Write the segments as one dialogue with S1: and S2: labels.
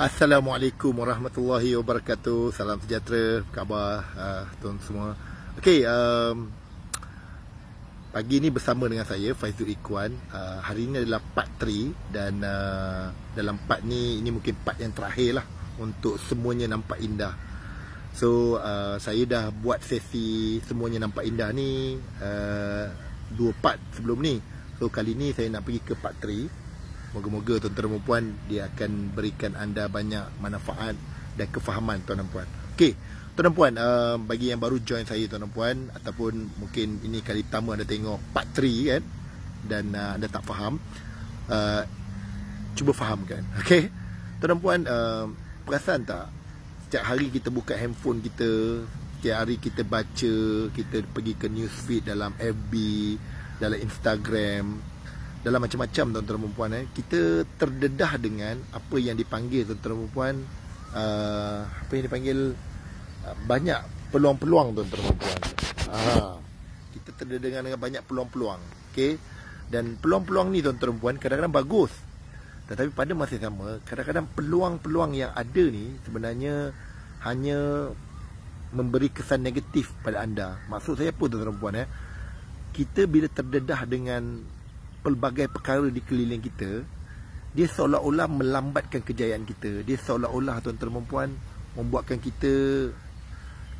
S1: Assalamualaikum warahmatullahi wabarakatuh. Salam sejahtera, khabar uh, tuan semua. Okey, um, pagi ni bersama dengan saya Faizul Ikwan. Uh, hari ini adalah part 3 dan uh, dalam part ni ini mungkin part yang terakhir lah untuk semuanya nampak indah. So uh, saya dah buat sesi semuanya nampak indah ni uh, dua part sebelum ni. So kali ni saya nak pergi ke part 3 Moga-moga tuan-tuan dan puan dia akan berikan anda banyak manfaat dan kefahaman tuan dan puan. Okey, tuan dan puan, uh, bagi yang baru join saya tuan dan puan ataupun mungkin ini kali pertama anda tengok part 3 kan dan uh, anda tak faham, uh, cuba fahamkan. Okey. Tuan dan puan, uh, perasan tak setiap hari kita buka handphone kita, setiap hari kita baca, kita pergi ke newsfeed dalam FB, dalam Instagram, dalam macam-macam tuan-tuan dan puan eh. Kita terdedah dengan apa yang dipanggil tuan-tuan dan puan uh, apa yang dipanggil uh, banyak peluang-peluang tuan-tuan dan puan. Uh, kita terdedah dengan banyak peluang-peluang okey? Dan peluang-peluang ni tuan-tuan dan puan kadang-kadang bagus. Tetapi pada masa yang sama kadang-kadang peluang-peluang yang ada ni sebenarnya hanya memberi kesan negatif pada anda. Maksud saya apa tuan-tuan dan puan eh? Kita bila terdedah dengan pelbagai perkara di keliling kita dia seolah-olah melambatkan kejayaan kita. Dia seolah-olah tuan-tuan dan puan membuatkan kita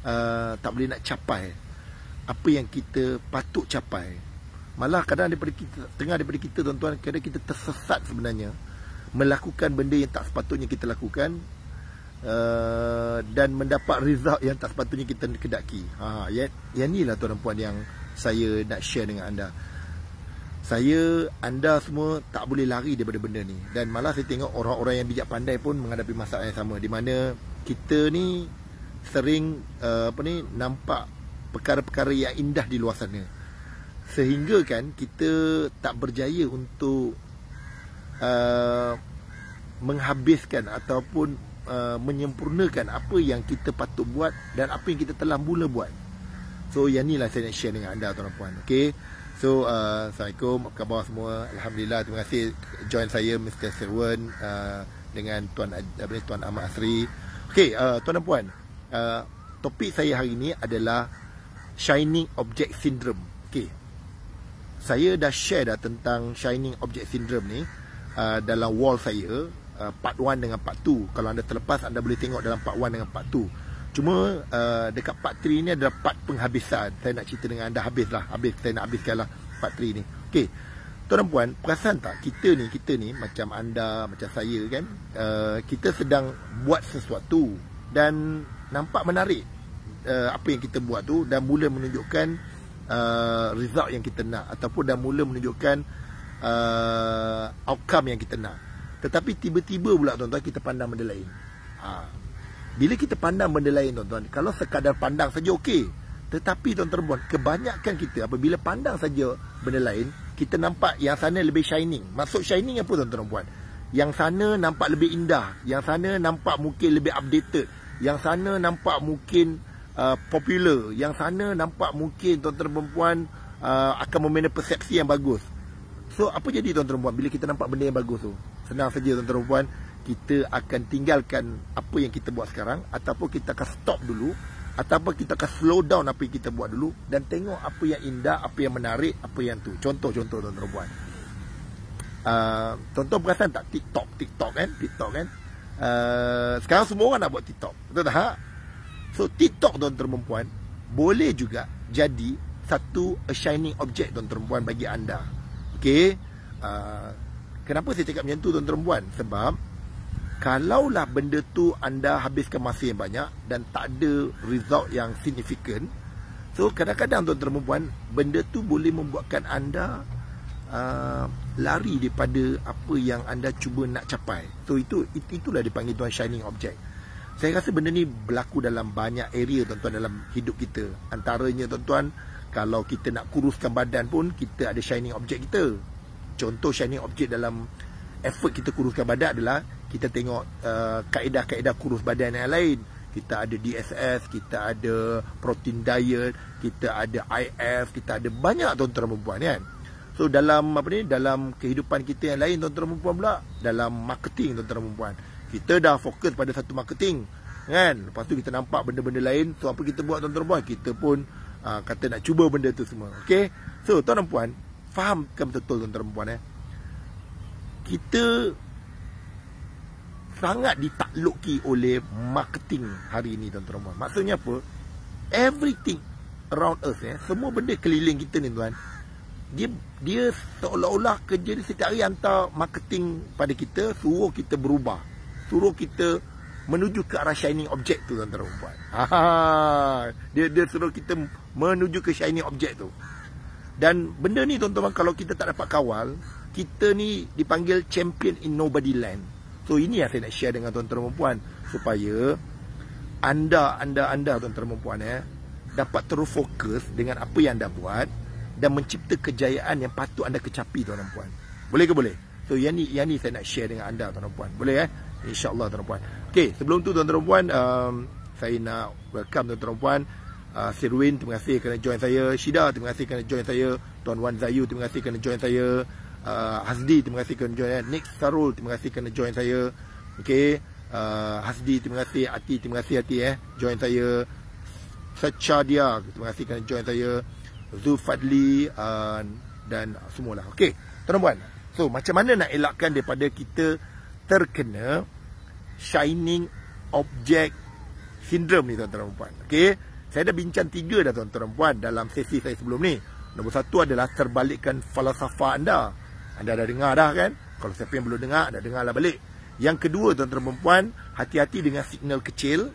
S1: uh, tak boleh nak capai apa yang kita patut capai. Malah kadang daripada kita tengah daripada kita tuan-tuan kadang kita tersesat sebenarnya melakukan benda yang tak sepatutnya kita lakukan uh, dan mendapat result yang tak sepatutnya kita kedaki. Ha ya yang inilah tuan-tuan puan yang saya nak share dengan anda saya anda semua tak boleh lari daripada benda ni. Dan malah saya tengok orang-orang yang bijak pandai pun menghadapi masalah yang sama di mana kita ni sering uh, apa ni nampak perkara-perkara yang indah di luar sana. Sehingga kan kita tak berjaya untuk uh, menghabiskan ataupun uh, menyempurnakan apa yang kita patut buat dan apa yang kita telah mula buat. So yang inilah saya nak share dengan anda tuan-tuan okey So, uh, Assalamualaikum, apa khabar semua? Alhamdulillah, terima kasih join saya Mr. Serwan uh, dengan Tuan ni, Tuan Ahmad Asri. Okey, uh, tuan dan puan, uh, topik saya hari ini adalah Shining Object Syndrome. Okey. Saya dah share dah tentang Shining Object Syndrome ni uh, dalam wall saya, uh, part 1 dengan part 2. Kalau anda terlepas, anda boleh tengok dalam part 1 dengan part 2. Cuma uh, dekat part 3 ni adalah part penghabisan. Saya nak cerita dengan anda habis lah. Habis saya nak habiskan lah part 3 ni. Okey. Tuan puan, perasan tak kita ni, kita ni macam anda, macam saya kan, uh, kita sedang buat sesuatu dan nampak menarik uh, apa yang kita buat tu dan mula menunjukkan uh, result yang kita nak ataupun dah mula menunjukkan uh, outcome yang kita nak. Tetapi tiba-tiba pula tuan-tuan kita pandang benda lain. Ha, bila kita pandang benda lain tuan-tuan Kalau sekadar pandang saja okey. Tetapi tuan-tuan Kebanyakan kita apabila pandang saja benda lain Kita nampak yang sana lebih shining. Maksud shining apa tuan-tuan Yang sana nampak lebih indah. Yang sana nampak mungkin lebih updated. Yang sana nampak mungkin uh, popular. Yang sana nampak mungkin tuan-tuan perempuan uh, Akan memiliki persepsi yang bagus. So apa jadi tuan-tuan Bila kita nampak benda yang bagus tu? Senang saja tuan-tuan perempuan kita akan tinggalkan apa yang kita buat sekarang ataupun kita akan stop dulu ataupun kita akan slow down apa yang kita buat dulu dan tengok apa yang indah, apa yang menarik, apa yang tu. Contoh-contoh tuan-tuan buat. Uh, contoh perasan tak TikTok, TikTok kan? TikTok kan? Uh, sekarang semua orang nak buat TikTok. Betul tak? Ha? So TikTok tuan-tuan puan boleh juga jadi satu a shining object tuan-tuan puan bagi anda. Okey. Uh, kenapa saya cakap macam tu tuan-tuan puan? Sebab Kalaulah benda tu anda habiskan masa yang banyak dan tak ada result yang signifikan, so kadang-kadang tuan-tuan dan puan, benda tu boleh membuatkan anda uh, lari daripada apa yang anda cuba nak capai. So itu, itu itulah dipanggil tuan shining object. Saya rasa benda ni berlaku dalam banyak area tuan-tuan dalam hidup kita. Antaranya tuan-tuan, kalau kita nak kuruskan badan pun kita ada shining object kita. Contoh shining object dalam effort kita kuruskan badan adalah kita tengok uh, kaedah-kaedah kurus badan yang lain kita ada DSS, kita ada protein diet, kita ada IF, kita ada banyak tuan-tuan perempuan kan. So dalam apa ni dalam kehidupan kita yang lain tuan-tuan dan puan pula dalam marketing tuan-tuan dan puan. Kita dah fokus pada satu marketing kan. Lepas tu kita nampak benda-benda lain so apa kita buat tuan-tuan dan puan? Kita pun uh, kata nak cuba benda tu semua. Okey. So tuan dan puan fahamkan betul tuan-tuan dan puan eh. Kita sangat ditakluki oleh marketing hari ini tuan-tuan dan puan. Maksudnya apa? Everything around us eh, semua benda keliling kita ni tuan dia dia seolah-olah kerja dia setiap hari hantar marketing pada kita suruh kita berubah. Suruh kita menuju ke arah shining object tu tuan-tuan dan puan. Dia dia suruh kita menuju ke shining object tu. Dan benda ni tuan-tuan kalau kita tak dapat kawal kita ni dipanggil champion in nobody land so ini yang saya nak share dengan tuan-tuan dan puan supaya anda anda anda tuan-tuan dan puan eh dapat terus fokus dengan apa yang anda buat dan mencipta kejayaan yang patut anda kecapi tuan dan puan. Boleh ke boleh? So yang ni yang ni saya nak share dengan anda tuan dan puan. Boleh eh? Insya-Allah tuan dan puan. Okey, sebelum tu tuan dan puan um, saya nak welcome tuan dan puan. Uh, Sirwin terima kasih kerana join saya. Shida terima kasih kerana join saya. Tuan Wan Zayu terima kasih kerana join saya. Uh, Hasdi terima kasih kerana join saya. Nick Sarul terima kasih kerana join saya. Okey. Uh, Hasdi terima kasih. Ati terima kasih Ati eh join saya. Sachadia terima kasih kerana join saya. Zulfadli uh, dan semualah. Okey, tuan-tuan. So, macam mana nak elakkan daripada kita terkena shining object syndrome ni tuan-tuan puan. Okey, saya dah bincang tiga dah tuan-tuan puan dalam sesi saya sebelum ni. Nombor satu adalah terbalikkan falsafah anda. Anda dah dengar dah kan? Kalau siapa yang belum dengar, dah dengarlah balik. Yang kedua tuan-tuan dan puan, hati-hati dengan signal kecil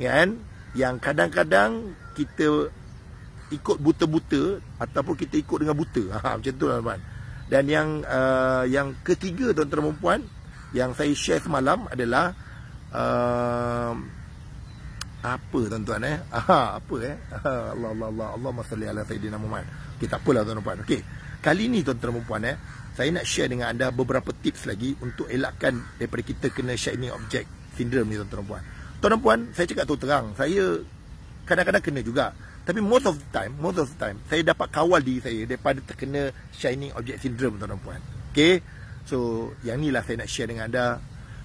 S1: kan? Yang kadang-kadang kita ikut buta-buta ataupun kita ikut dengan buta. Ha macam tu tuan-tuan. Dan yang uh, yang ketiga tuan-tuan dan puan yang saya share semalam adalah uh, apa tuan-tuan eh? Aha, apa eh? Allah Allah Allah Allah masalli ala sayyidina Muhammad. Okey, tak apalah tuan-tuan. Okey. Kali ni tuan-tuan puan eh, saya nak share dengan anda beberapa tips lagi untuk elakkan daripada kita kena shiny object syndrome ni tuan-tuan puan. Tuan-tuan puan, saya cakap tu terang, saya kadang-kadang kena juga. Tapi most of the time, most of the time, saya dapat kawal diri saya daripada terkena shining object syndrome tuan-tuan puan. Okay, so yang ni lah saya nak share dengan anda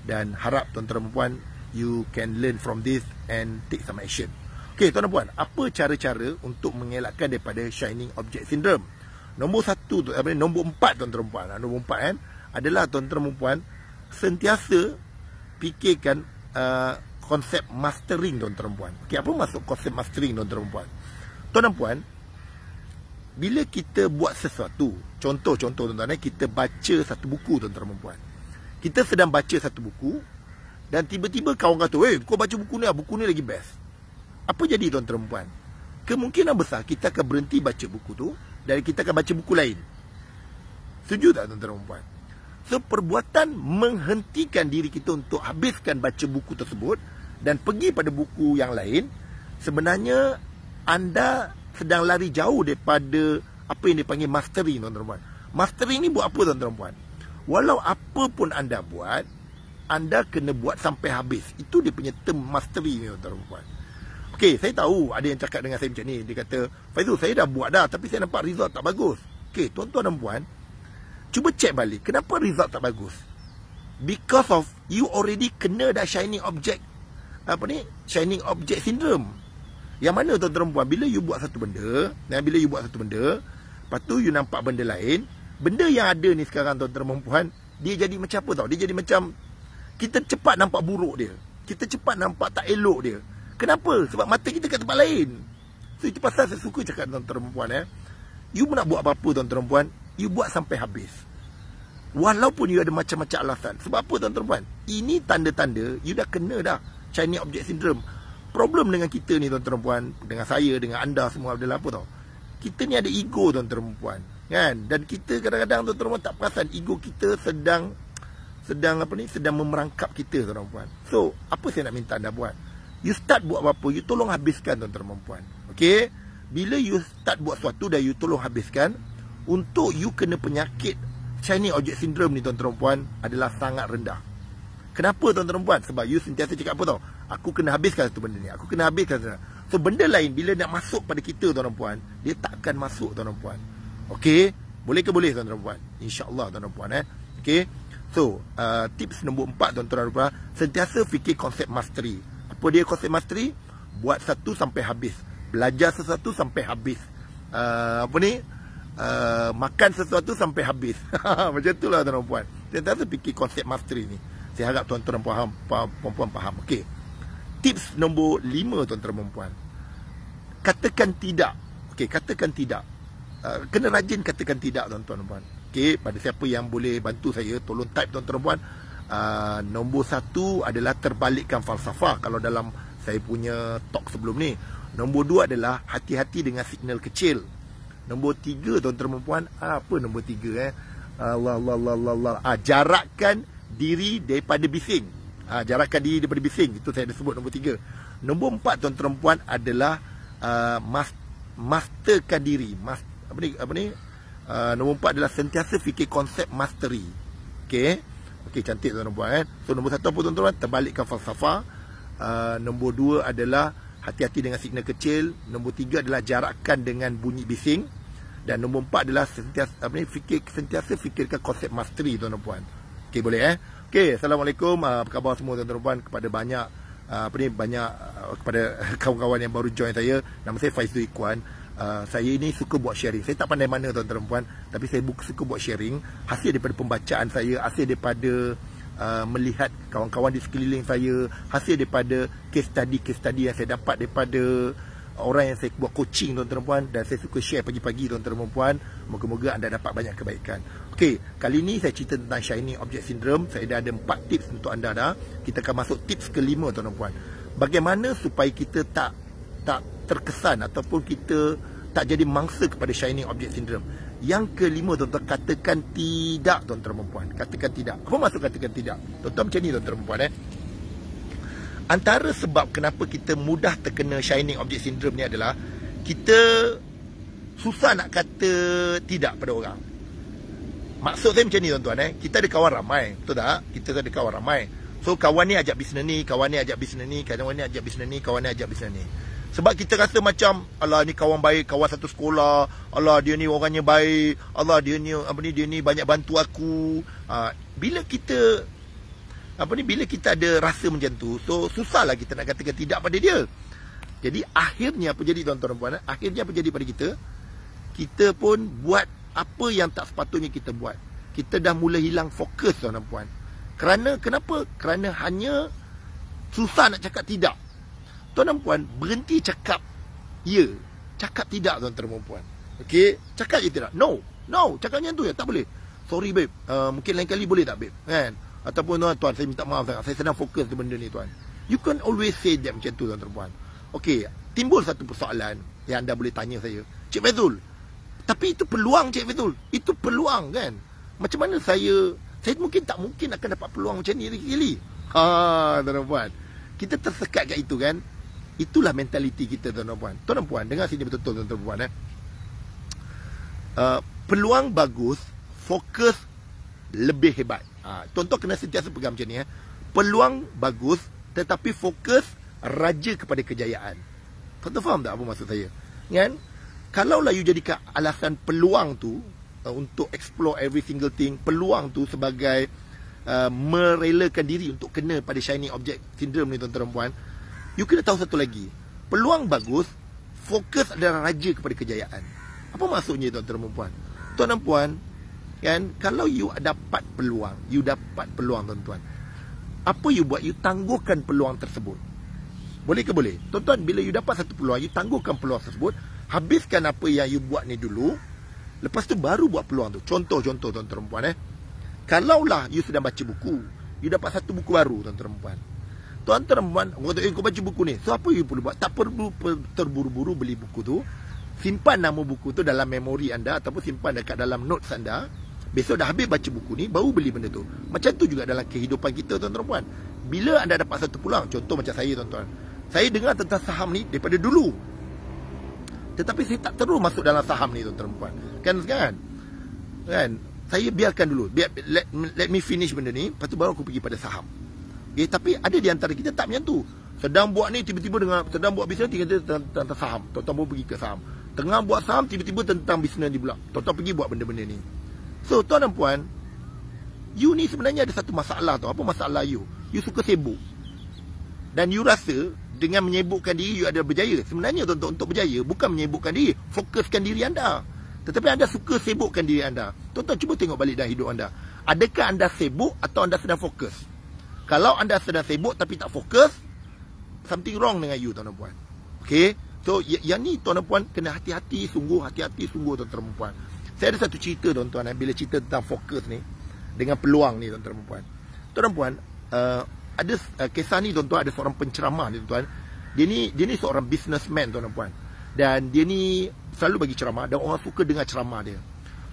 S1: dan harap tuan-tuan puan you can learn from this and take some action. Okay, tuan-tuan puan, apa cara-cara untuk mengelakkan daripada shining object syndrome? Nombor satu, tu, apa nombor empat tuan-tuan puan, ah, nombor empat kan, adalah tuan-tuan puan sentiasa fikirkan uh, konsep mastering tuan-tuan puan. Okay, apa maksud konsep mastering tuan-tuan puan? Tuan dan puan Bila kita buat sesuatu Contoh-contoh tuan-tuan eh, Kita baca satu buku tuan-tuan dan puan Kita sedang baca satu buku Dan tiba-tiba kawan kata Eh kau baca buku ni lah Buku ni lagi best Apa jadi tuan-tuan dan puan Kemungkinan besar kita akan berhenti baca buku tu Dan kita akan baca buku lain Setuju tak tuan-tuan dan puan So perbuatan menghentikan diri kita untuk habiskan baca buku tersebut Dan pergi pada buku yang lain Sebenarnya anda sedang lari jauh daripada apa yang dipanggil mastering tuan-tuan puan. Mastering ni buat apa tuan-tuan puan? Walau apa pun anda buat, anda kena buat sampai habis. Itu dia punya term mastery ni tuan-tuan puan. Okey, saya tahu ada yang cakap dengan saya macam ni. Dia kata, Faizul saya dah buat dah tapi saya nampak result tak bagus. Okey, tuan-tuan dan puan, cuba cek balik. Kenapa result tak bagus? Because of you already kena dah shining object apa ni? Shining object syndrome. Yang mana tuan-tuan puan Bila you buat satu benda Dan bila you buat satu benda Lepas tu you nampak benda lain Benda yang ada ni sekarang tuan-tuan puan Dia jadi macam apa tau Dia jadi macam Kita cepat nampak buruk dia Kita cepat nampak tak elok dia Kenapa? Sebab mata kita kat tempat lain. So itu pasal saya suka cakap tuan-tuan puan eh. You nak buat apa-apa tuan-tuan puan You buat sampai habis. Walaupun you ada macam-macam alasan. Sebab apa tuan-tuan puan Ini tanda-tanda You dah kena dah Chinese Object Syndrome. Problem dengan kita ni tuan-tuan puan dengan saya dengan anda semua adalah apa tau? Kita ni ada ego tuan-tuan puan kan? Dan kita kadang-kadang tuan-tuan puan tak perasan ego kita sedang sedang apa ni? Sedang memerangkap kita tuan-tuan puan so apa saya nak minta anda buat you start buat apa-apa you tolong habiskan tuan-tuan puan okey bila you start buat sesuatu dan you tolong habiskan untuk you kena penyakit shiny object syndrome ni tuan-tuan puan adalah sangat rendah kenapa tuan-tuan puan sebab you sentiasa cakap apa tau Aku kena habiskan satu benda ni Aku kena habiskan satu So benda lain Bila nak masuk pada kita tuan-tuan puan Dia tak akan masuk tuan-tuan puan Okay Boleh ke boleh tuan-tuan dan puan? InsyaAllah tuan-tuan dan puan eh. Okay. So, uh, tips nombor empat tuan-tuan dan puan. Sentiasa fikir konsep mastery. Apa dia konsep mastery? Buat satu sampai habis. Belajar sesuatu sampai habis. Uh, apa ni? Uh, makan sesuatu sampai habis. Macam itulah dan puan. Sentiasa fikir konsep mastery ni. Saya harap tuan-tuan faham, puan-puan faham. Okey. Tips nombor lima tuan-tuan puan. Katakan tidak. Okey, katakan tidak. Uh, kena rajin katakan tidak tuan-tuan puan. Okey, pada siapa yang boleh bantu saya, tolong type tuan-tuan puan. Uh, nombor satu adalah terbalikkan falsafah kalau dalam saya punya talk sebelum ni. Nombor dua adalah hati-hati dengan signal kecil. Nombor tiga tuan-tuan dan puan, apa nombor tiga eh? Allah Allah Allah Allah. Allah. Ah, jarakkan diri daripada bising. Ha, jarakkan diri daripada bising. Itu saya dah sebut nombor tiga. Nombor empat tuan-tuan puan adalah uh, mas, masterkan diri. Mas, apa ni? Apa ni? Uh, nombor empat adalah sentiasa fikir konsep mastery. Okey. Okey, cantik tuan-tuan puan. Eh? So, nombor satu apa tuan-tuan? Terbalikkan falsafah. Uh, nombor dua adalah hati-hati dengan signal kecil. Nombor tiga adalah jarakkan dengan bunyi bising. Dan nombor empat adalah sentiasa, apa ni, fikir, sentiasa fikirkan konsep mastery tuan-tuan puan. Okey boleh eh. Okey, assalamualaikum. Uh, apa khabar semua tuan-tuan kepada banyak uh, apa ni banyak uh, kepada kawan-kawan yang baru join saya. Nama saya Faizul Ikwan. Uh, saya ini suka buat sharing. Saya tak pandai mana tuan-tuan puan, tapi saya suka buat sharing hasil daripada pembacaan saya, hasil daripada uh, melihat kawan-kawan di sekeliling saya, hasil daripada case study case study yang saya dapat daripada orang yang saya buat coaching tuan-tuan puan dan saya suka share pagi-pagi tuan-tuan puan. Moga-moga anda dapat banyak kebaikan. Okey, kali ini saya cerita tentang shiny object syndrome. Saya dah ada empat tips untuk anda dah. Kita akan masuk tips kelima tuan-tuan puan. Bagaimana supaya kita tak tak terkesan ataupun kita tak jadi mangsa kepada shiny object syndrome. Yang kelima tuan-tuan katakan tidak tuan-tuan puan. Katakan tidak. Apa maksud katakan tidak? Tuan-tuan macam ni tuan-tuan puan eh. Antara sebab kenapa kita mudah terkena shining object syndrome ni adalah kita susah nak kata tidak pada orang. Maksud saya macam ni tuan-tuan eh. Kita ada kawan ramai, betul tak? Kita ada kawan ramai. So kawan ni ajak bisnes ni, kawan ni ajak bisnes ni, kawan ni ajak bisnes ni, kawan ni ajak bisnes ni. Sebab kita rasa macam Allah ni kawan baik, kawan satu sekolah, Allah dia ni orangnya baik, Allah dia ni apa ni dia ni banyak bantu aku. Ha, bila kita apa ni bila kita ada rasa macam tu so susahlah kita nak katakan tidak pada dia. Jadi akhirnya apa jadi tuan-tuan dan puan eh? akhirnya apa jadi pada kita? Kita pun buat apa yang tak sepatutnya kita buat. Kita dah mula hilang fokus tuan-tuan dan puan. Kerana kenapa? Kerana hanya susah nak cakap tidak tuan dan puan berhenti cakap ya cakap tidak tuan-tuan dan puan okey cakap je tidak no no cakapnya tu ya tak boleh sorry babe uh, mungkin lain kali boleh tak babe kan Ataupun tuan, tuan saya minta maaf sangat. Saya sedang fokus di benda ni tuan. You can always say that macam tu tuan tuan. Okey, timbul satu persoalan yang anda boleh tanya saya. Cik Faizul, tapi itu peluang Cik Faizul. Itu peluang kan? Macam mana saya saya mungkin tak mungkin akan dapat peluang macam ni lagi. Ha, tuan puan. Kita tersekat kat itu kan? Itulah mentaliti kita tuan puan. Tuan puan, dengar sini betul-betul tuan puan eh. Uh, peluang bagus, fokus lebih hebat. Ha, tuan-tuan kena sentiasa pegang macam ni. Eh. Peluang bagus tetapi fokus raja kepada kejayaan. Tuan-tuan faham tak apa maksud saya? Kan? Kalaulah you jadikan alasan peluang tu uh, untuk explore every single thing, peluang tu sebagai uh, merelakan diri untuk kena pada shiny object syndrome ni tuan-tuan puan, you kena tahu satu lagi. Peluang bagus, fokus adalah raja kepada kejayaan. Apa maksudnya tuan-tuan puan? Tuan-tuan puan, Kan? Kalau you dapat peluang, you dapat peluang tuan-tuan. Apa you buat? You tangguhkan peluang tersebut. Boleh ke boleh? Tuan-tuan, bila you dapat satu peluang, you tangguhkan peluang tersebut, habiskan apa yang you buat ni dulu, lepas tu baru buat peluang tu. Contoh-contoh tuan-tuan puan eh. Kalaulah you sedang baca buku, you dapat satu buku baru tuan-tuan puan. Tuan-tuan puan, waktu you baca buku ni, so apa you perlu buat? Tak perlu terburu-buru beli buku tu. Simpan nama buku tu dalam memori anda ataupun simpan dekat dalam notes anda. Besok dah habis baca buku ni Baru beli benda tu. Macam tu juga dalam kehidupan kita tuan-tuan puan. Bila anda dapat satu pulang Contoh macam saya tuan-tuan. Saya dengar tentang saham ni Daripada dulu. Tetapi saya tak terus masuk dalam saham ni tuan-tuan puan. Kan kan Kan? Saya biarkan dulu. Biar, let, let me finish benda ni. Lepas tu baru aku pergi pada saham okay, Tapi ada di antara kita tak macam tu Sedang buat ni tiba-tiba dengan Sedang buat bisnes Tinggal tentang, tentang saham Tuan-tuan baru pergi ke saham Tengah buat saham tiba-tiba tentang bisnes ni pula. Tuan-tuan pergi buat benda-benda ni. So tuan dan puan, you ni sebenarnya ada satu masalah tau. Apa masalah you? You suka sibuk. Dan you rasa dengan menyibukkan diri you ada berjaya. Sebenarnya tuan-tuan untuk berjaya bukan menyibukkan diri, fokuskan diri anda. Tetapi anda suka sibukkan diri anda. Tuan-tuan cuba tengok balik dalam hidup anda. Adakah anda sibuk atau anda sedang fokus? Kalau anda sedang sibuk tapi tak fokus, something wrong dengan you tuan-tuan puan. Okay? So ya, yang ni tuan dan puan kena hati-hati sungguh hati-hati sungguh tuan-tuan dan puan. Saya ada satu cerita tuan-tuan eh, bila cerita tentang fokus ni dengan peluang ni tuan-tuan dan puan. Tuan dan puan, uh, ada uh, kisah ni tuan-tuan ada seorang penceramah ni tuan-tuan. Dia ni dia ni seorang businessman tuan dan puan. Dan dia ni selalu bagi ceramah dan orang suka dengar ceramah dia.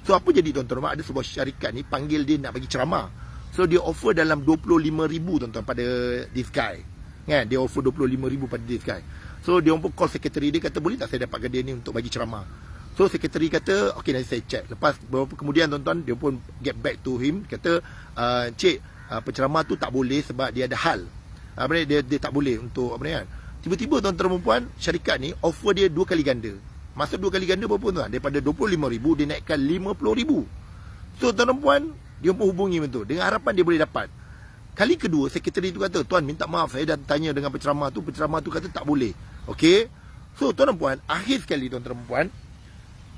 S1: So apa jadi tuan-tuan ada sebuah syarikat ni panggil dia nak bagi ceramah. So dia offer dalam 25000 tuan-tuan pada this guy. Kan? Dia offer 25000 pada this guy. So dia pun call secretary dia kata boleh tak saya dapatkan dia ni untuk bagi ceramah. So secretary kata okey nanti saya check. Lepas beberapa kemudian tuan-tuan dia pun get back to him kata uh, cik uh, penceramah tu tak boleh sebab dia ada hal. Apa uh, dia dia tak boleh untuk apa ni kan. Tiba-tiba tuan-tuan dan puan syarikat ni offer dia dua kali ganda. Masa dua kali ganda berapa tuan? Daripada 25000 dia naikkan 50000. So tuan-tuan dia pun hubungi betul dengan harapan dia boleh dapat. Kali kedua sekretari tu kata tuan minta maaf saya dah tanya dengan penceramah tu penceramah tu kata tak boleh. Okey. So tuan dan puan, akhir sekali tuan dan puan,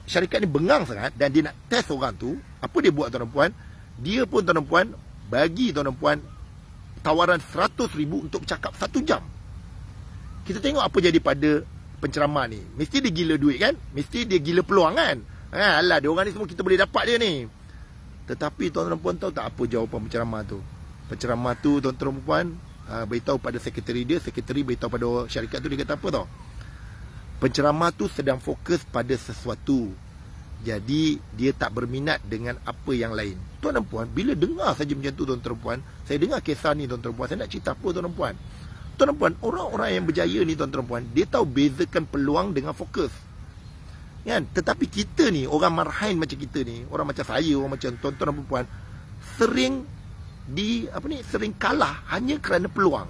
S1: syarikat ni bengang sangat dan dia nak test orang tu, apa dia buat tuan dan puan? Dia pun tuan dan puan bagi tuan dan puan tawaran 100 ribu untuk bercakap satu jam. Kita tengok apa jadi pada penceramah ni. Mesti dia gila duit kan? Mesti dia gila peluang kan? Ha, alah, dia orang ni semua kita boleh dapat dia ni. Tetapi tuan dan puan tahu tak apa jawapan penceramah tu? Penceramah tu tuan dan puan uh, beritahu pada sekretari dia, sekretari beritahu pada syarikat tu dia kata apa tau? Penceramah tu sedang fokus pada sesuatu. Jadi dia tak berminat dengan apa yang lain. Tuan dan puan, bila dengar saja macam tu tuan dan puan, saya dengar kisah ni tuan dan puan, saya nak cerita apa tuan dan puan? Tuan dan puan, orang-orang yang berjaya ni tuan dan puan, dia tahu bezakan peluang dengan fokus. Kan? Tetapi kita ni, orang marhain macam kita ni, orang macam saya, orang macam tuan-tuan dan puan, sering di apa ni sering kalah hanya kerana peluang.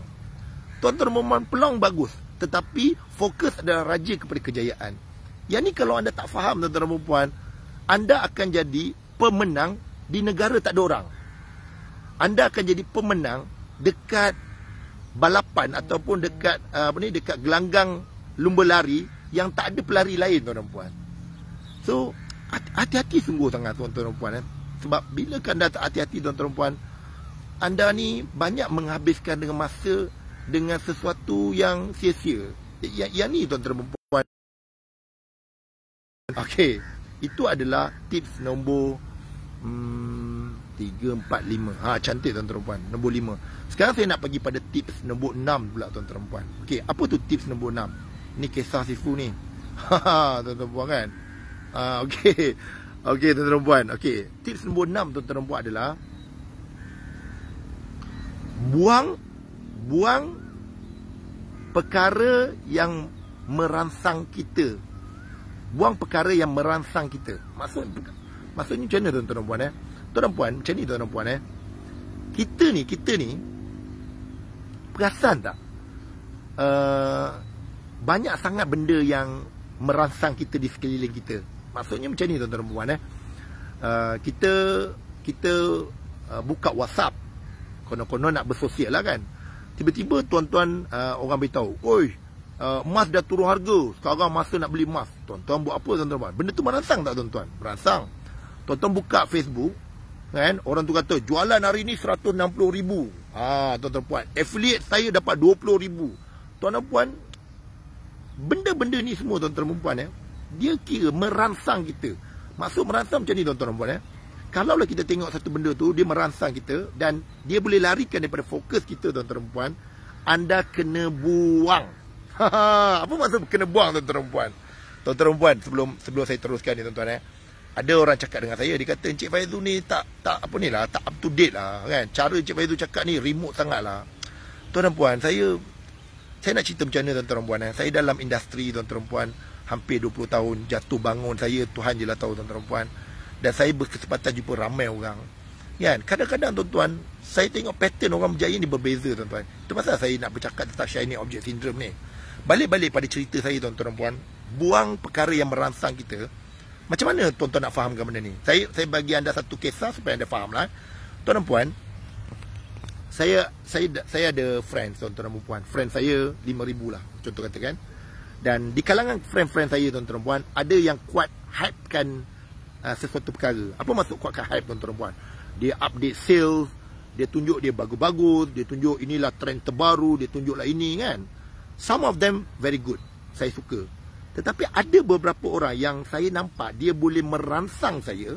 S1: Tuan-tuan dan peluang bagus, tetapi fokus adalah raja kepada kejayaan. Yang ni kalau anda tak faham tuan-tuan dan puan, anda akan jadi pemenang di negara tak ada orang. Anda akan jadi pemenang dekat balapan ataupun dekat apa ni dekat gelanggang lumba lari yang tak ada pelari lain tuan-tuan dan puan. So hati-hati sungguh sangat tuan-tuan dan puan eh. Sebab bila kan anda tak hati-hati tuan-tuan dan puan, anda ni banyak menghabiskan dengan masa dengan sesuatu yang sia-sia. Yang, yang ni tuan-tuan dan puan. Okey, itu adalah tips nombor hmm, 3 4 5. Ha cantik tuan-tuan dan puan. Nombor 5. Sekarang saya nak pergi pada tips nombor 6 pula tuan-tuan dan puan. Okey, apa tu tips nombor 6? Ni kisah Sifu ni. Ha tuan-tuan dan puan kan. Ha okey. Okey tuan-tuan puan. Okey, tips nombor 6 tuan-tuan puan adalah buang buang perkara yang merangsang kita. Buang perkara yang merangsang kita. Maksud maksudnya macam mana tuan-tuan puan eh? Tuan-tuan puan macam ni tuan-tuan puan eh? Kita ni kita ni perasan tak uh, banyak sangat benda yang merangsang kita di sekeliling kita maksudnya macam ni tuan-tuan dan puan eh uh, kita kita uh, buka WhatsApp konon-konon nak bersosial lah kan. Tiba-tiba tuan-tuan uh, orang beritahu, Oi, uh, emas dah turun harga. Sekarang masa nak beli emas. Tuan-tuan buat apa tuan-tuan? Benda tu merangsang tak tuan-tuan? Merangsang. Tuan-tuan buka Facebook, kan? Orang tu kata, jualan hari ni RM160,000. Ha, tuan-tuan puan. Affiliate saya dapat RM20,000. Tuan-tuan puan, benda-benda ni semua tuan-tuan puan, eh, dia kira merangsang kita. Maksud merangsang macam ni tuan-tuan puan, eh. Kalaulah kita tengok satu benda tu Dia merangsang kita Dan dia boleh larikan daripada fokus kita tuan-tuan dan puan Anda kena buang Apa maksud kena buang tuan-tuan dan puan Tuan-tuan dan puan sebelum, sebelum saya teruskan ni tuan-tuan eh ada orang cakap dengan saya Dia kata Encik Faizul ni tak tak apa ni lah Tak up to date lah kan Cara Encik Faizul cakap ni Remote sangat lah Tuan dan puan Saya Saya nak cerita macam mana tuan-tuan dan puan eh? Saya dalam industri tuan-tuan dan puan Hampir 20 tahun Jatuh bangun saya Tuhan je lah tahu tuan-tuan puan dan saya berkesempatan jumpa ramai orang. Kan? Kadang-kadang tuan-tuan, saya tengok pattern orang berjaya ni berbeza tuan-tuan. Itu pasal saya nak bercakap tentang shiny object syndrome ni. Balik-balik pada cerita saya tuan-tuan puan. buang perkara yang merangsang kita. Macam mana tuan-tuan nak fahamkan benda ni? Saya saya bagi anda satu kisah supaya anda faham lah. Tuan dan puan, saya saya saya ada friend tuan-tuan dan puan. Friend saya 5000 lah contoh katakan. Dan di kalangan friend-friend saya tuan-tuan puan, ada yang kuat hypekan uh, sesuatu perkara. Apa maksud kuatkan hype tuan-tuan puan? Dia update sales, dia tunjuk dia bagus-bagus, dia tunjuk inilah trend terbaru, dia tunjuklah ini kan. Some of them very good. Saya suka. Tetapi ada beberapa orang yang saya nampak dia boleh merangsang saya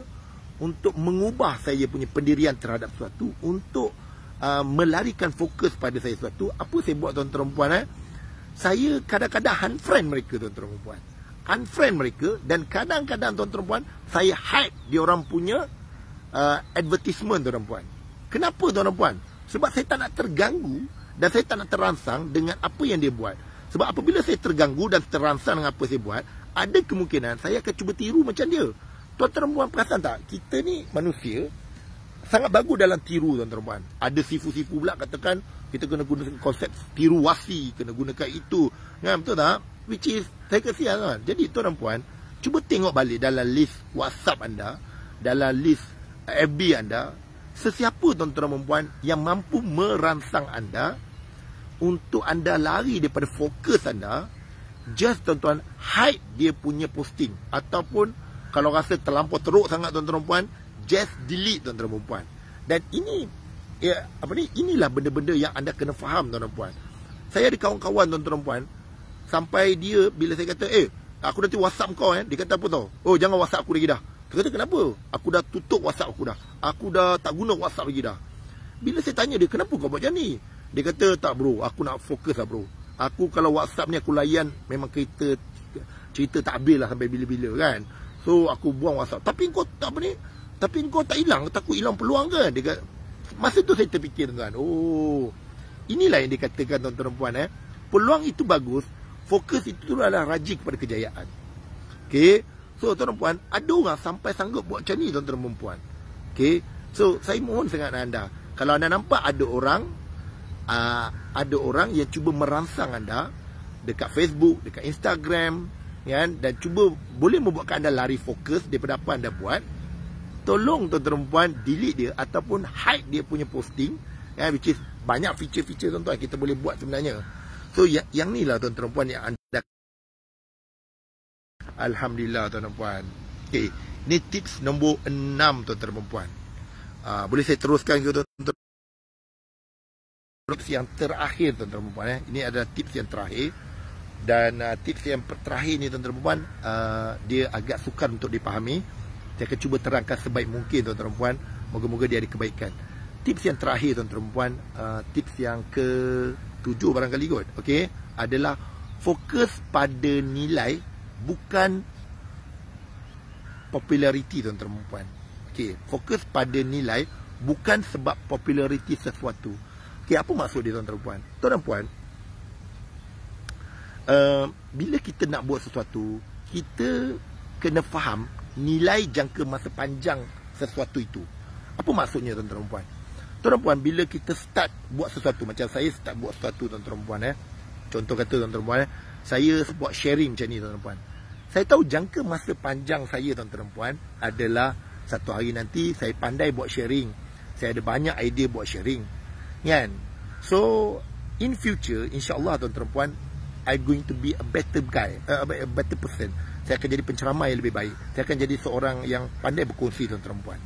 S1: untuk mengubah saya punya pendirian terhadap sesuatu untuk uh, melarikan fokus pada saya sesuatu. Apa saya buat tuan-tuan puan eh? Saya kadang-kadang unfriend mereka tuan-tuan puan. Unfriend mereka dan kadang-kadang tuan-tuan puan saya hide dia orang punya uh, advertisement tuan-tuan puan. Kenapa tuan-tuan puan? Sebab saya tak nak terganggu dan saya tak nak terangsang dengan apa yang dia buat. Sebab apabila saya terganggu dan terangsang dengan apa saya buat, ada kemungkinan saya akan cuba tiru macam dia. Tuan-tuan puan perasan tak? Kita ni manusia sangat bagus dalam tiru tuan-tuan. Ada sifu-sifu pula katakan kita kena guna konsep tiru wasi, kena gunakan itu. Ya, betul tak? Which is saya kesian kan. Jadi tuan-tuan puan, cuba tengok balik dalam list WhatsApp anda, dalam list FB anda, sesiapa tuan-tuan puan yang mampu merangsang anda untuk anda lari daripada fokus anda just tuan-tuan hide dia punya posting ataupun kalau rasa terlampau teruk sangat tuan-tuan puan just delete tuan-tuan puan. Dan ini ya apa ni inilah benda-benda yang anda kena faham tuan-tuan puan. Saya ada kawan-kawan tuan-tuan puan sampai dia bila saya kata eh aku nanti WhatsApp kau eh dia kata apa tau? Oh jangan WhatsApp aku lagi dah. Dia kata kenapa? Aku dah tutup WhatsApp aku dah. Aku dah tak guna WhatsApp lagi dah. Bila saya tanya dia kenapa kau buat macam ni? Dia kata tak bro Aku nak fokus lah bro. Aku kalau whatsapp ni aku layan Memang kita Cerita tak habis lah sampai bila-bila kan. So aku buang whatsapp. Tapi kau tak apa ni Tapi kau tak hilang Takut hilang peluang kan Dia kata Masa tu saya terfikir kan Oh Inilah yang dikatakan tuan-tuan puan eh. Peluang itu bagus Fokus itu adalah rajin kepada kejayaan. Okay So tuan-tuan puan Ada orang sampai sanggup buat macam ni tuan-tuan puan. Okay So saya mohon sangat anda Kalau anda nampak ada orang uh, ada orang yang cuba merangsang anda dekat Facebook, dekat Instagram kan dan cuba boleh membuatkan anda lari fokus daripada apa anda buat tolong tuan-tuan puan delete dia ataupun hide dia punya posting kan which is banyak feature-feature tuan-tuan kita boleh buat sebenarnya so yang, yang ni lah tuan-tuan puan yang anda Alhamdulillah tuan-tuan puan okay. ni tips nombor 6 tuan-tuan puan uh, boleh saya teruskan ke tuan-tuan tips yang terakhir tuan-tuan puan eh. Ini adalah tips yang terakhir dan uh, tips yang terakhir ni tuan-tuan puan uh, dia agak sukar untuk dipahami. Saya akan cuba terangkan sebaik mungkin tuan-tuan puan. Moga-moga dia ada kebaikan. Tips yang terakhir tuan-tuan puan, uh, tips yang ke tujuh barangkali kot. Okey, adalah fokus pada nilai bukan populariti tuan-tuan puan. Okey, fokus pada nilai bukan sebab populariti sesuatu. Okay, apa maksud dia tuan-tuan puan? Tuan-tuan puan, uh, bila kita nak buat sesuatu, kita kena faham nilai jangka masa panjang sesuatu itu. Apa maksudnya tuan-tuan puan? Tuan-tuan puan, bila kita start buat sesuatu, macam saya start buat sesuatu tuan-tuan puan, eh? contoh kata tuan-tuan puan, eh? saya buat sharing macam ni tuan-tuan puan. Saya tahu jangka masa panjang saya tuan-tuan puan adalah satu hari nanti saya pandai buat sharing. Saya ada banyak idea buat sharing kan so in future insyaallah tuan-tuan puan i going to be a better guy a better person saya akan jadi penceramah yang lebih baik. Saya akan jadi seorang yang pandai berkongsi tuan-tuan puan.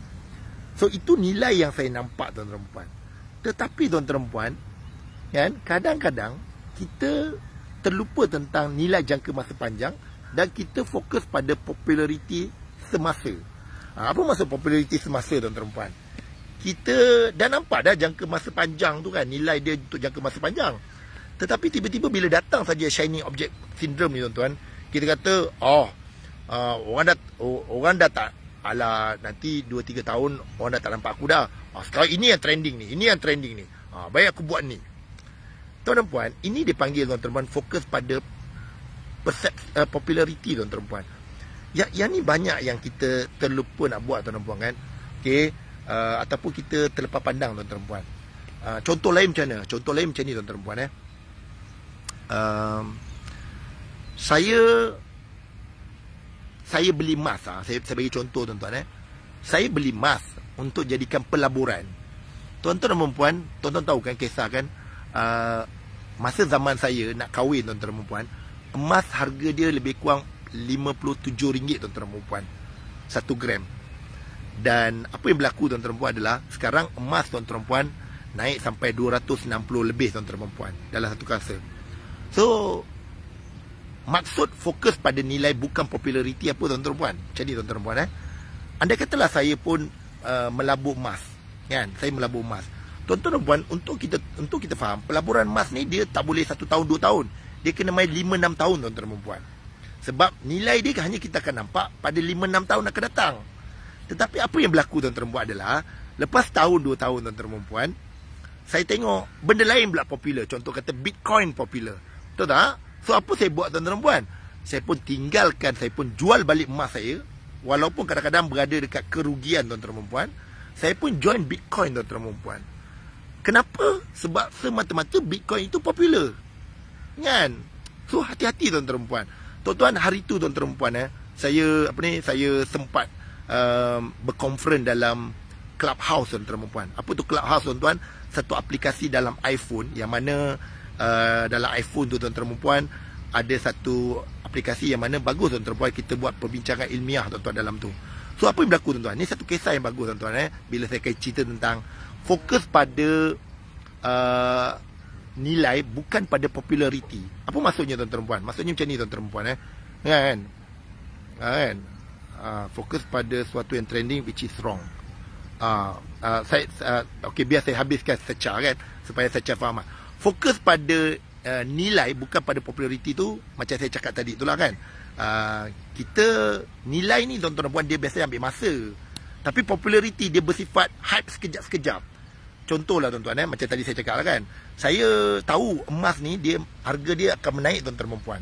S1: So itu nilai yang saya nampak tuan-tuan puan. Tetapi tuan-tuan puan kan kadang-kadang kita terlupa tentang nilai jangka masa panjang dan kita fokus pada populariti semasa. Ha, apa maksud populariti semasa tuan-tuan puan? Kita dah nampak dah jangka masa panjang tu kan nilai dia untuk jangka masa panjang. Tetapi tiba-tiba bila datang saja shiny object syndrome ni tuan-tuan kita kata oh uh, orang dah orang dah tak ala nanti 2 3 tahun orang dah tak nampak aku dah oh, sekarang ini yang trending ni ini yang trending ni ha, baik aku buat ni tuan-tuan puan ini dipanggil tuan-tuan fokus pada uh, popularity tuan-tuan puan yang, yang ni banyak yang kita terlupa nak buat tuan-tuan puan kan okey uh, ataupun kita terlepas pandang tuan-tuan puan. Uh, contoh lain macam mana? Contoh lain macam ni tuan-tuan puan eh. Uh, saya saya beli emas ah. Saya saya bagi contoh tuan-tuan eh. Saya beli emas untuk jadikan pelaburan. Tuan-tuan dan puan tuan-tuan tahu kan kisah kan? Uh, masa zaman saya nak kahwin tuan-tuan dan puan emas harga dia lebih kurang RM57 tuan-tuan dan puan 1 gram. Dan apa yang berlaku tuan-tuan dan puan adalah sekarang emas tuan-tuan dan puan naik sampai 260 lebih tuan-tuan dan puan dalam satu kasa. So maksud fokus pada nilai bukan populariti apa tuan-tuan puan. Jadi tuan-tuan puan eh. Anda katalah saya pun uh, melabur emas. Kan? Saya melabur emas. Tuan-tuan puan untuk kita untuk kita faham, pelaburan emas ni dia tak boleh satu tahun dua tahun. Dia kena main lima enam tahun tuan-tuan puan. Sebab nilai dia hanya kita akan nampak pada lima enam tahun akan datang. Tetapi apa yang berlaku tuan-tuan puan adalah lepas tahun dua tahun tuan-tuan puan, saya tengok benda lain pula popular. Contoh kata Bitcoin popular. Betul tak? So apa saya buat tuan-tuan puan? Saya pun tinggalkan, saya pun jual balik emas saya Walaupun kadang-kadang berada dekat kerugian tuan-tuan puan Saya pun join Bitcoin tuan-tuan puan Kenapa? Sebab semata-mata Bitcoin itu popular Kan? So hati-hati tuan-tuan puan Tuan-tuan hari tu tuan-tuan puan eh Saya apa ni Saya sempat um, Berkonferen dalam Clubhouse tuan-tuan puan Apa tu Clubhouse tuan-tuan? Satu aplikasi dalam iPhone Yang mana uh, dalam iPhone tu tuan-tuan puan ada satu aplikasi yang mana bagus tuan-tuan puan kita buat perbincangan ilmiah tuan-tuan dalam tu. So apa yang berlaku tuan-tuan? Ni satu kisah yang bagus tuan-tuan eh bila saya akan cerita tentang fokus pada uh, nilai bukan pada populariti. Apa maksudnya tuan-tuan puan? Maksudnya macam ni tuan-tuan puan eh. Kan? Kan? Uh, fokus pada sesuatu yang trending which is wrong. Uh, uh, saya uh, okey biar saya habiskan secara kan supaya saya faham fokus pada uh, nilai bukan pada populariti tu macam saya cakap tadi itulah kan. Uh, kita nilai ni tuan-tuan puan dia biasa ambil masa. Tapi populariti dia bersifat hype sekejap-sekejap. Contohlah tuan-tuan eh macam tadi saya cakap lah kan. Saya tahu emas ni dia harga dia akan menaik tuan-tuan puan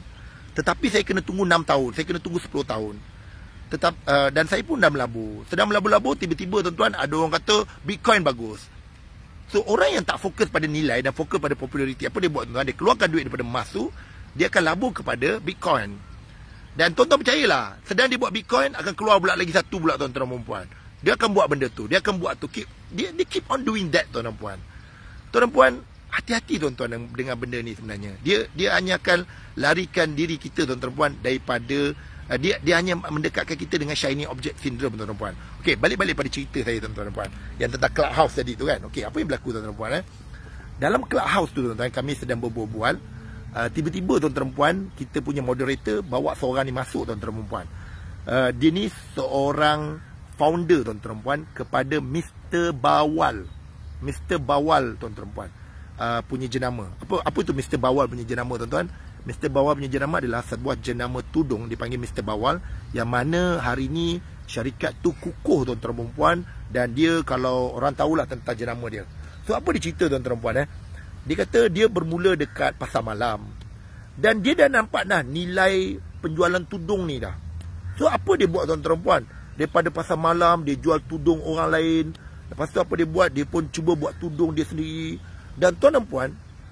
S1: tetapi saya kena tunggu 6 tahun saya kena tunggu 10 tahun. Tetap uh, dan saya pun dah melabur sedang melabur-labur tiba-tiba tuan-tuan ada orang kata bitcoin bagus So orang yang tak fokus pada nilai dan fokus pada populariti apa dia buat tuan-tuan dia keluarkan duit daripada emas tu dia akan labur kepada bitcoin. Dan tuan-tuan percayalah sedang dia buat bitcoin akan keluar pula lagi satu pula tuan-tuan dan puan. Dia akan buat benda tu. Dia akan buat tu keep dia dia keep on doing that tuan-tuan puan. Tuan-tuan puan hati-hati tuan-tuan dengan benda ni sebenarnya. Dia dia hanya akan larikan diri kita tuan-tuan puan daripada uh, dia dia hanya mendekatkan kita dengan shiny object syndrome tuan-tuan puan. Okey, balik-balik pada cerita saya tuan-tuan puan yang tentang clubhouse tadi tu kan. Okey, apa yang berlaku tuan-tuan puan eh? Dalam clubhouse tu tuan-tuan kami sedang berbual-bual uh, tiba-tiba tuan-tuan puan kita punya moderator bawa seorang ni masuk tuan-tuan puan. Uh, dia ni seorang founder tuan-tuan puan kepada Mr Bawal. Mr Bawal tuan-tuan puan. Uh, punya jenama. Apa apa tu Mr Bawal punya jenama tuan-tuan? Mr. Bawal punya jenama adalah sebuah jenama tudung dipanggil Mr. Bawal yang mana hari ini syarikat tu kukuh tuan-tuan perempuan dan dia kalau orang tahulah tentang jenama dia. So apa dia cerita tuan-tuan perempuan eh? Dia kata dia bermula dekat pasar malam dan dia dah nampak dah nilai penjualan tudung ni dah. So apa dia buat tuan-tuan perempuan? Daripada pasar malam dia jual tudung orang lain. Lepas tu apa dia buat? Dia pun cuba buat tudung dia sendiri. Dan tuan dan puan,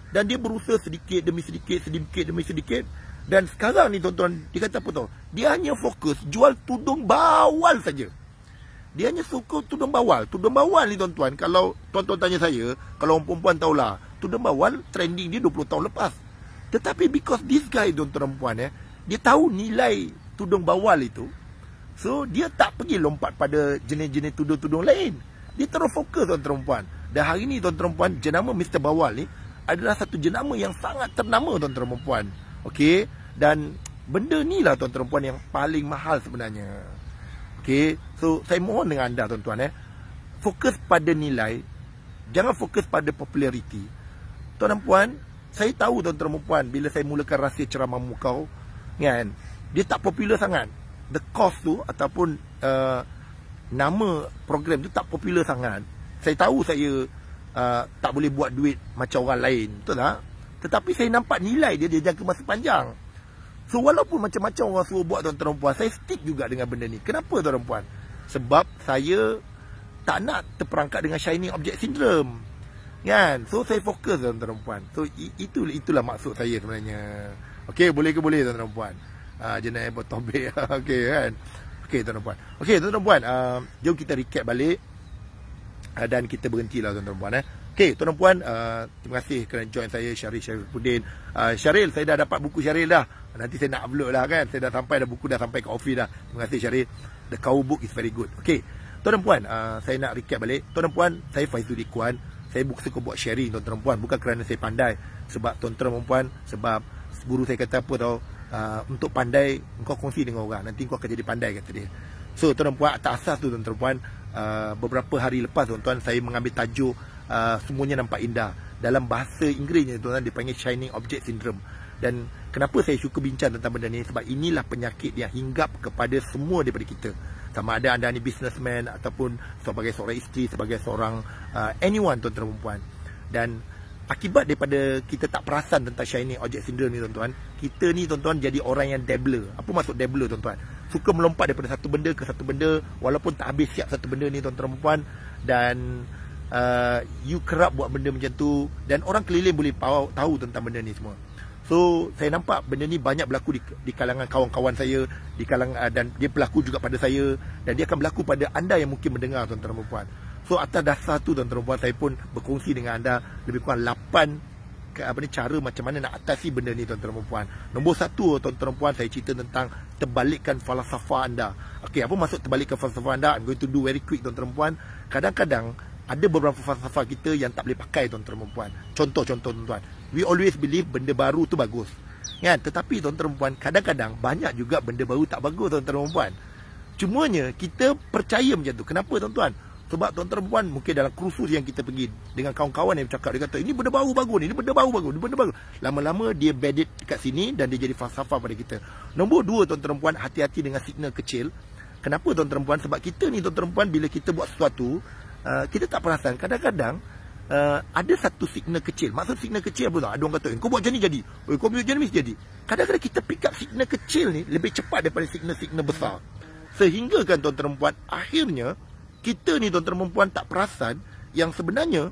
S1: dan dia berusaha sedikit demi sedikit, sedikit demi sedikit. Dan sekarang ni tuan-tuan, dia kata apa tau? Dia hanya fokus jual tudung bawal saja. Dia hanya suka tudung bawal. Tudung bawal ni tuan-tuan, kalau tuan-tuan tanya saya, kalau orang perempuan tahulah, tudung bawal trending dia 20 tahun lepas. Tetapi because this guy tuan-tuan perempuan eh, dia tahu nilai tudung bawal itu. So, dia tak pergi lompat pada jenis-jenis tudung-tudung lain. Dia terus fokus tuan-tuan perempuan. Dan hari ni tuan-tuan perempuan, jenama Mr. Bawal ni, adalah satu jenama yang sangat ternama tuan-tuan dan puan. Okey, dan benda ni lah tuan-tuan dan puan yang paling mahal sebenarnya. Okey, so saya mohon dengan anda tuan-tuan eh, fokus pada nilai, jangan fokus pada populariti. Tuan dan puan, saya tahu tuan-tuan dan puan bila saya mulakan rahsia ceramah mukau, kan, dia tak popular sangat. The cost tu ataupun uh, nama program tu tak popular sangat. Saya tahu saya uh, tak boleh buat duit macam orang lain. Betul tak? Tetapi saya nampak nilai dia dia jangka masa panjang. So walaupun macam-macam orang suruh buat tuan-tuan puan saya stick juga dengan benda ni. Kenapa tuan-tuan puan? Sebab saya tak nak terperangkap dengan shiny object syndrome. Kan? So saya fokus tuan-tuan puan. So itu itulah maksud saya sebenarnya. Okey boleh ke boleh tuan-tuan puan? Uh, jenayah botobek okey kan? Okey tuan-tuan puan. Okey tuan-tuan puan uh, jom kita recap balik uh, dan kita berhentilah tuan-tuan puan eh. Okey tuan-tuan puan uh, terima kasih kerana join saya Syaril Pudin uh, Syaril saya dah dapat buku Syaril dah. Nanti saya nak upload lah kan. Saya dah sampai dah buku dah sampai ke office dah. Terima kasih Syaril the cover book is very good. Okey tuan-tuan puan uh, saya nak recap balik. Tuan-tuan puan saya Faizul Ikwan saya bukan suka buat sharing tuan-tuan puan bukan kerana saya pandai. Sebab tuan-tuan puan sebab guru saya kata apa tau uh, untuk pandai engkau kongsi dengan orang. Nanti engkau akan jadi pandai kata dia. So tuan-tuan puan atas asas tu tuan-tuan puan uh, beberapa hari lepas tuan-tuan saya mengambil tajuk uh, semuanya nampak indah. Dalam bahasa Inggerisnya tuan-tuan dipanggil shining object syndrome. Dan kenapa saya suka bincang tentang benda ni? Sebab inilah penyakit yang hinggap kepada semua daripada kita. Sama ada anda ni businessman ataupun sebagai seorang isteri sebagai seorang uh, anyone tuan-tuan dan puan dan akibat daripada kita tak perasan tentang shiny object syndrome ni tuan-tuan kita ni tuan-tuan jadi orang yang dabbler. Apa maksud dabbler tuan-tuan? Suka melompat daripada satu benda ke satu benda walaupun tak habis siap satu benda ni tuan-tuan dan puan dan uh, you kerap buat benda macam tu dan orang keliling boleh tahu, tentang benda ni semua. So saya nampak benda ni banyak berlaku di, di kalangan kawan-kawan saya di kalangan uh, dan dia berlaku juga pada saya dan dia akan berlaku pada anda yang mungkin mendengar tuan-tuan dan puan. So atas dasar tu tuan-tuan dan puan saya pun berkongsi dengan anda lebih kurang 8 ke, apa ni cara macam mana nak atasi benda ni tuan-tuan dan puan. Nombor satu tuan-tuan dan puan saya cerita tentang terbalikkan falsafah anda. Okey, apa maksud terbalikkan falsafah anda? I'm going to do very quick tuan-tuan dan puan. Kadang-kadang ada beberapa falsafah kita yang tak boleh pakai tuan-tuan dan puan. Contoh-contoh tuan-tuan we always believe benda baru tu bagus. Kan? Tetapi tuan-tuan dan puan, kadang-kadang banyak juga benda baru tak bagus tuan-tuan dan puan. Cumanya kita percaya macam tu. Kenapa tuan-tuan? Sebab tuan-tuan dan puan mungkin dalam kursus yang kita pergi dengan kawan-kawan yang bercakap dia kata ini benda baru bagus ni, ini benda baru bagus, ini benda baru. Lama-lama dia bedded dekat sini dan dia jadi falsafah pada kita. Nombor dua tuan-tuan dan puan, hati-hati dengan signal kecil. Kenapa tuan-tuan dan puan? Sebab kita ni tuan-tuan dan puan bila kita buat sesuatu, uh, kita tak perasan kadang-kadang uh, ada satu signal kecil. Maksud signal kecil apa tu? Ada orang kata, kau buat macam ni jadi. Oh, kau buat macam ni jadi. Kadang-kadang kita pick up signal kecil ni lebih cepat daripada signal-signal besar. Sehingga kan tuan-tuan dan puan, akhirnya kita ni tuan-tuan dan puan tak perasan yang sebenarnya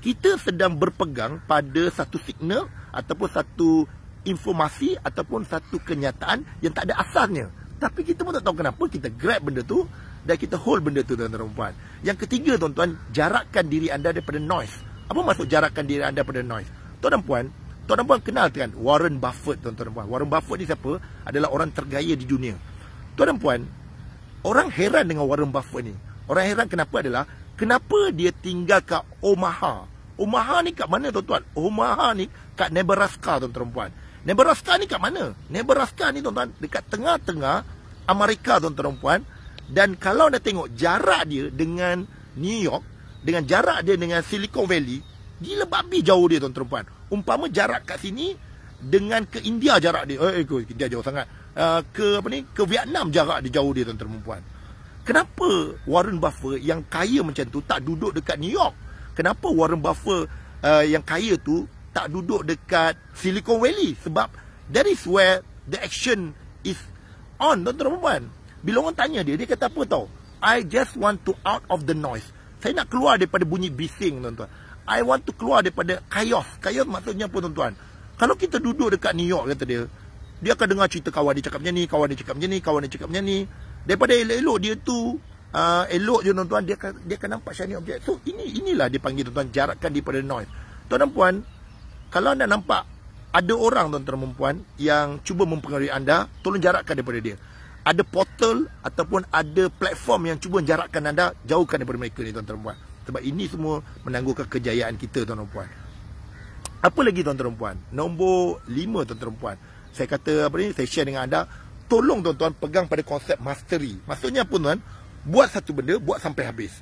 S1: kita sedang berpegang pada satu signal ataupun satu informasi ataupun satu kenyataan yang tak ada asasnya. Tapi kita pun tak tahu kenapa kita grab benda tu dan kita hold benda tu tuan-tuan dan puan. Yang ketiga tuan-tuan, jarakkan diri anda daripada noise. Apa maksud jarakkan diri anda daripada noise? Tuan dan puan, tuan dan puan kenal kan Warren Buffett tuan-tuan dan puan. Warren Buffett ni siapa? Adalah orang tergaya di dunia. Tuan dan puan, orang heran dengan Warren Buffett ni. Orang heran kenapa adalah kenapa dia tinggal kat Omaha. Omaha ni kat mana tuan-tuan? Omaha ni kat Nebraska tuan-tuan puan. Nebraska ni kat mana? Nebraska ni tuan-tuan dekat tengah-tengah Amerika tuan-tuan puan. Dan kalau anda tengok jarak dia dengan New York, dengan jarak dia dengan Silicon Valley, gila babi jauh dia tuan-tuan puan. Umpama jarak kat sini dengan ke India jarak dia, eh, eh India jauh sangat. Uh, ke apa ni? Ke Vietnam jarak dia jauh dia tuan-tuan puan. Kenapa Warren Buffett yang kaya macam tu tak duduk dekat New York? Kenapa Warren Buffett uh, yang kaya tu tak duduk dekat Silicon Valley? Sebab that is where the action is on tuan-tuan puan. Bila orang tanya dia, dia kata apa tau? I just want to out of the noise. Saya nak keluar daripada bunyi bising, tuan-tuan. I want to keluar daripada chaos. Chaos maksudnya apa, tuan-tuan? Kalau kita duduk dekat New York, kata dia, dia akan dengar cerita kawan dia cakap macam ni, kawan dia cakap macam ni, kawan dia cakap macam ni. Daripada elok-elok dia tu, uh, elok je, tuan-tuan, dia dia akan nampak shiny object. So, ini inilah dia panggil, tuan-tuan, jarakkan daripada noise. Tuan dan puan, kalau anda nampak ada orang, tuan-tuan dan puan, yang cuba mempengaruhi anda, tolong jarakkan daripada dia ada portal ataupun ada platform yang cuba jarakkan anda jauhkan daripada mereka ni tuan-tuan puan. Sebab ini semua menangguhkan kejayaan kita tuan-tuan puan. Apa lagi tuan-tuan puan? Nombor 5 tuan-tuan puan. Saya kata apa ni? Saya share dengan anda, tolong tuan-tuan pegang pada konsep mastery. Maksudnya apa tuan? Buat satu benda, buat sampai habis.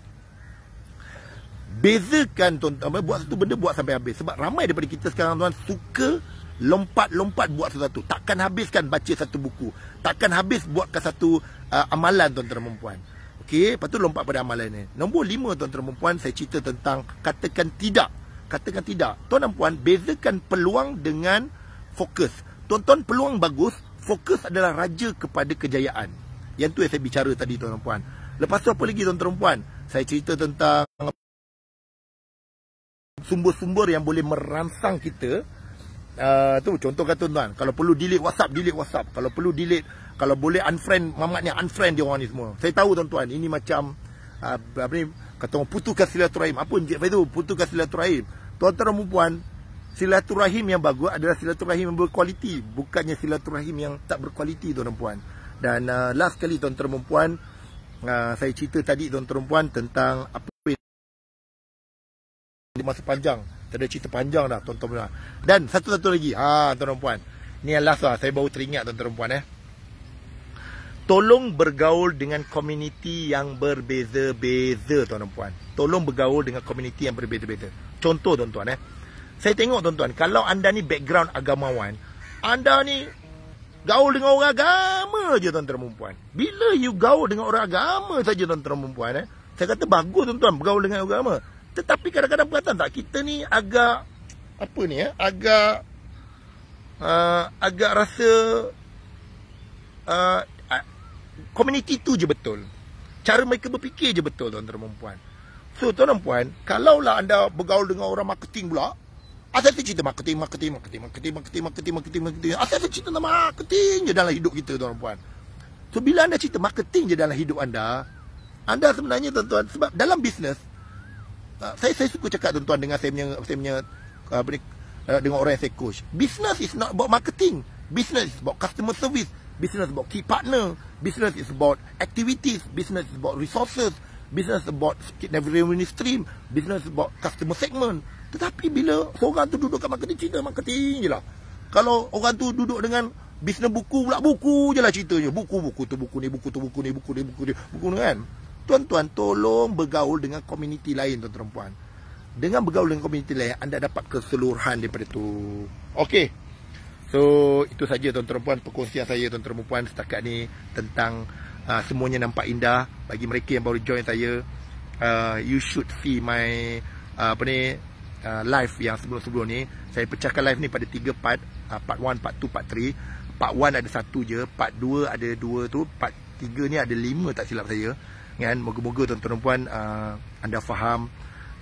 S1: Bezakan tuan-tuan, buat satu benda buat sampai habis. Sebab ramai daripada kita sekarang tuan suka lompat-lompat buat sesuatu. Takkan habiskan baca satu buku. Takkan habis buatkan satu uh, amalan tuan-tuan dan puan. Okey, lepas tu lompat pada amalan ni. Nombor lima tuan-tuan dan puan, saya cerita tentang katakan tidak. Katakan tidak. Tuan dan puan, bezakan peluang dengan fokus. Tuan-tuan peluang bagus, fokus adalah raja kepada kejayaan. Yang tu yang saya bicara tadi tuan dan puan. Lepas tu apa lagi tuan-tuan puan? Saya cerita tentang sumber-sumber yang boleh merangsang kita uh, tu contoh kata tuan kalau perlu delete WhatsApp delete WhatsApp kalau perlu delete kalau boleh unfriend mamat ni unfriend dia orang ni semua saya tahu tuan-tuan ini macam uh, apa ni kata orang putuskan silaturahim apa Encik Faizul putuskan silaturahim tuan-tuan dan puan silaturahim yang bagus adalah silaturahim yang berkualiti bukannya silaturahim yang tak berkualiti tuan-tuan puan dan uh, last kali tuan-tuan dan puan uh, saya cerita tadi tuan-tuan dan puan tentang apa di masa panjang tak ada cerita panjang dah tuan-tuan Dan satu-satu lagi ha tuan-tuan puan. Ni yang last lah saya baru teringat tuan-tuan puan eh. Tolong bergaul dengan komuniti yang berbeza-beza tuan-tuan puan. Tolong bergaul dengan komuniti yang berbeza-beza. Contoh tuan-tuan eh. Saya tengok tuan-tuan, kalau anda ni background agamawan, anda ni gaul dengan orang agama je tuan-tuan puan. Bila you gaul dengan orang agama saja tuan-tuan puan eh. Saya kata bagus tuan-tuan bergaul dengan agama. Tetapi kadang-kadang perasan tak kita ni agak apa ni ya, agak uh, agak rasa uh, community tu je betul. Cara mereka berfikir je betul tuan-tuan dan puan. So tuan-tuan puan, kalaulah anda bergaul dengan orang marketing pula, asal cerita marketing, marketing, marketing, marketing, marketing, marketing, marketing, marketing. Asal cerita tentang marketing je dalam hidup kita tuan-tuan puan. So bila anda cerita marketing je dalam hidup anda, anda sebenarnya tuan-tuan sebab dalam bisnes Ah, saya saya suka cakap tuan-tuan dengan saya punya saya punya uh, apa ni uh, dengan orang yang saya coach. Business is not about marketing. Business is about customer service. Business about key partner. Business is about activities. Business is about resources. Business about revenue stream. Business about customer segment. Tetapi bila seorang tu duduk kat marketing, cerita marketing je lah. Kalau orang tu duduk dengan bisnes buku pula, buku je lah ceritanya. Buku, buku tu, buku ni, buku tu, buku ni, buku ni, buku ni, buku ni kan. Tuan-tuan tolong bergaul dengan komuniti lain tuan-tuan puan. Dengan bergaul dengan komuniti lain anda dapat keseluruhan daripada tu. Okey. So itu saja tuan-tuan puan perkongsian saya tuan-tuan puan setakat ni tentang uh, semuanya nampak indah bagi mereka yang baru join saya. Uh, you should see my uh, apa ni uh, live yang sebelum-sebelum ni. Saya pecahkan live ni pada 3 part, uh, part 1, part 2, part 3. Part 1 ada satu je, part 2 ada dua tu, part 3 ni ada 5 tak silap saya. Kan? Moga-moga tuan-tuan puan uh, anda faham.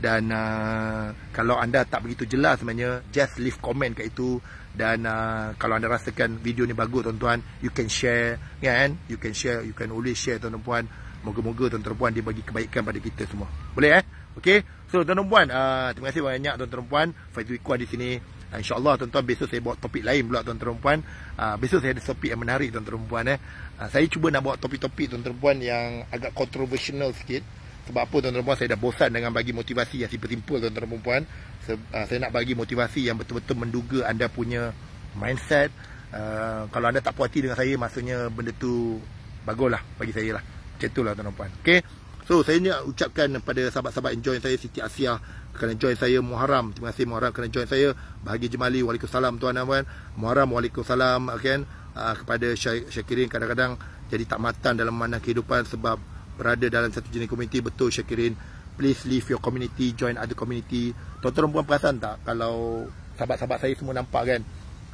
S1: Dan uh, kalau anda tak begitu jelas sebenarnya just leave comment kat itu. Dan uh, kalau anda rasakan video ni bagus tuan-tuan you can share. Kan? You can share you can always share tuan-tuan moga-moga tuan-tuan puan dia bagi kebaikan pada kita semua. Boleh eh okey so tuan-tuan puan uh, terima kasih banyak tuan-tuan puan Faizul di sini Uh, InsyaAllah tuan-tuan besok saya bawa topik lain pula tuan-tuan puan. Uh, besok saya ada topik yang menarik tuan-tuan puan eh. Uh, saya cuba nak bawa topik-topik tuan-tuan puan yang agak controversial sikit. Sebab apa tuan-tuan puan saya dah bosan dengan bagi motivasi yang simple-simple tuan-tuan puan. Se uh, saya nak bagi motivasi yang betul-betul menduga anda punya mindset. Uh, kalau anda tak puas hati dengan saya maksudnya benda tu baguslah bagi saya lah. Macam itulah tuan-tuan puan. Okay. So saya nak ucapkan pada sahabat-sahabat enjoy saya Siti Asia kerana join saya Muharram. Terima kasih Muharram kerana join saya. Bahagia Jemali, Waalaikumsalam tuan dan puan. Muharram, Waalaikumsalam kan uh, kepada Syakirin kadang-kadang jadi tak matang dalam mana kehidupan sebab berada dalam satu jenis komuniti betul Syakirin. Please leave your community, join other community. Tuan-tuan puan perasan tak kalau sahabat-sahabat saya semua nampak kan?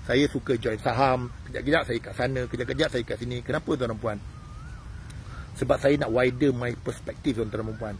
S1: Saya suka join saham, kejap-kejap saya kat sana, kejap-kejap saya kat sini. Kenapa tuan dan puan? Sebab saya nak wider my perspective tuan-tuan dan puan.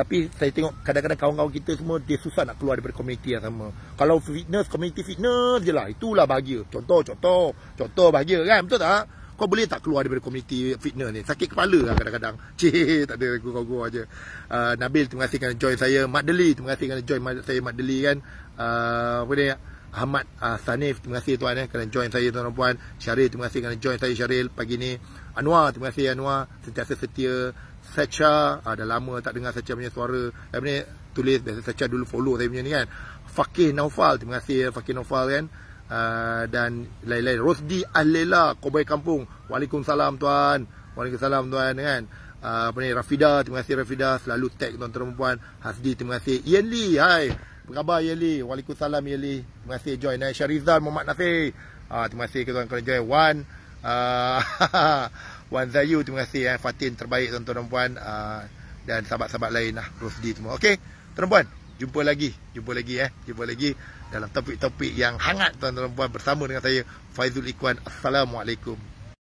S1: Tapi saya tengok kadang-kadang kawan-kawan kita semua dia susah nak keluar daripada komuniti yang sama. Kalau fitness, komuniti fitness je lah. Itulah bahagia. Contoh, contoh. Contoh bahagia kan? Betul tak? Kau boleh tak keluar daripada komuniti fitness ni? Sakit kepala lah kadang-kadang. Cih, tak ada gurau-gurau aja. Uh, Nabil, terima kasih kerana join saya. Mak Deli, terima kasih kerana join saya Mak Deli kan. Uh, apa dia? Ahmad uh, Sanif, terima kasih tuan eh, kerana join saya tuan dan puan. Syaril, terima kasih kerana join saya Syaril pagi ni. Anwar, terima kasih Anwar. Sentiasa setia. Sacha ah, Dah lama tak dengar Sacha punya suara. Apa ni? Tulis Biasa Sacha dulu follow saya punya ni kan. Fakih Naufal Terima kasih Fakih Naufal kan. Uh, Dan lain-lain. Rosdi Ahlela Kobai Kampung. Waalaikumsalam tuan. Waalaikumsalam tuan kan. Uh, Apa ni? Rafida Terima kasih Rafida. Selalu tag tuan-tuan perempuan Hasdi terima kasih. Ian Lee Hai. Apa khabar Ian Lee? Waalaikumsalam Ian Lee. Terima kasih join eh. Syarizal Muhammad Nasir. Uh, Terima kasih kerana join One uh, Wan Zayu terima kasih eh. Fatin terbaik tuan-tuan dan puan uh, dan sahabat-sahabat lain lah Rosdi semua. Okey, tuan puan, jumpa lagi. Jumpa lagi eh. Jumpa lagi dalam topik-topik yang hangat tuan-tuan dan puan bersama dengan saya Faizul Ikwan. Assalamualaikum.